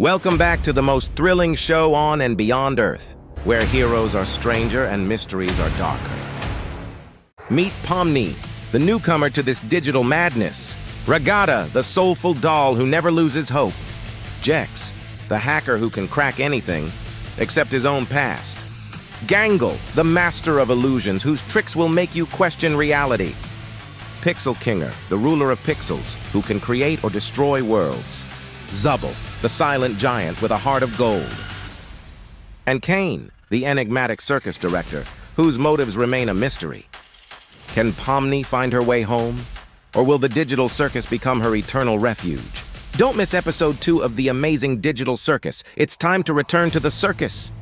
Welcome back to the most thrilling show on and beyond Earth, where heroes are stranger and mysteries are darker. Meet Pomni, the newcomer to this digital madness. Ragatha, the soulful doll who never loses hope. Jax, the hacker who can crack anything except his own past. Gangle, the master of illusions whose tricks will make you question reality. Pixel Kinger, the ruler of pixels, who can create or destroy worlds. Zooble, the silent giant with a heart of gold. And Caine, the enigmatic circus director, whose motives remain a mystery. Can Pomni find her way home? Or will the digital circus become her eternal refuge? Don't miss episode 2 of The Amazing Digital Circus. It's time to return to the circus.